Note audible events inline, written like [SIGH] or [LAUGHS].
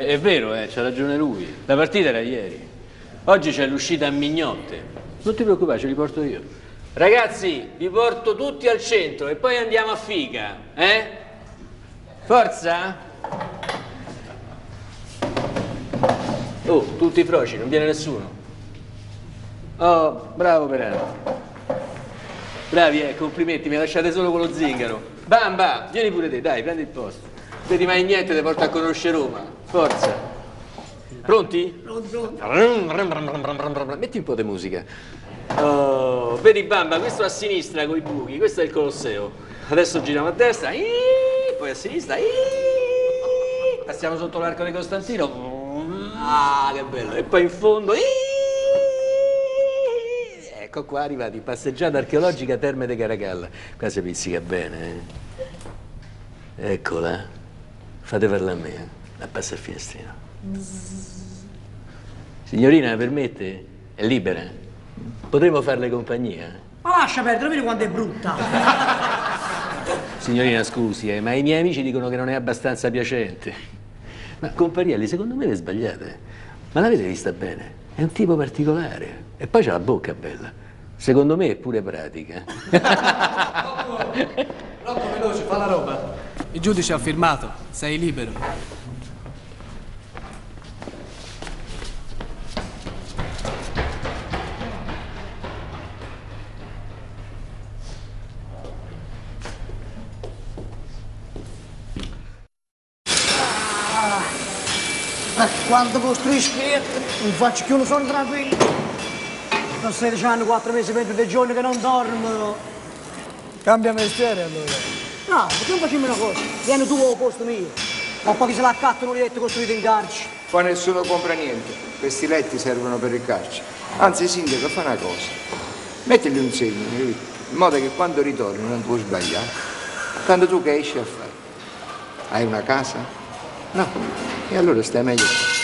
È vero, eh, c'ha ragione lui. La partita era ieri. Oggi c'è l'uscita a mignotte. Non ti preoccupare, ce li porto io. Ragazzi, vi porto tutti al centro e poi andiamo a figa, eh? Forza? Oh, tutti froci, non viene nessuno. Oh, bravo Perano. Bravi, eh, complimenti, mi lasciate solo con lo zingaro. Bamba, vieni pure te, dai, prendi il posto. Vedi mai niente, ti porto a conoscere Roma. Forza. Pronti? Metti un po' di musica. Oh, vedi Bamba, questo a sinistra con i buchi, questo è il Colosseo. Adesso giriamo a destra, iii, poi a sinistra, iii, passiamo sotto l'arco di Costantino. Ah, che bello. E poi in fondo, iii, Ecco qua arrivati, passeggiata archeologica Terme de Caracalla. Qua si pizzica bene. Eh? Eccola. Fate farla a me. eh. La passa il finestrino. Signorina, permette? È libera. Potremmo farle compagnia. Ma lascia perdere, vedi quanto è brutta. [LAUGHS] Signorina, scusi, eh, ma i miei amici dicono che non è abbastanza piacente. Ma comparielli, secondo me le sbagliate. Ma l'avete vista bene? È un tipo particolare. E poi c'ha la bocca bella. Secondo me è pure pratica. Rocco veloce, fa la roba. Il giudice ha firmato, sei libero. Quando costruisco io, non faccio più, non sono tranquillo. Sono 16 anni, 4 mesi, 20 giorni che non dormo. Cambia mestiere allora. No, perché non facciamo una cosa? Vieni tu al posto mio. Ma poi chi se l'accattano un letto costruito in carcere. Qua nessuno compra niente. Questi letti servono per il carcere. Anzi, sindaco, fa una cosa. Mettigli un segno, in modo che quando ritorni non puoi sbagliare. Quando tu che esci a fare? Hai una casa? No. E allora stai meglio.